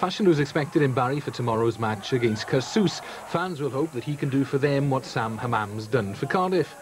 Fashanu was expected in Barry for tomorrow's match against Caersws. Fans will hope that he can do for them what Sam Hammam's done for Cardiff.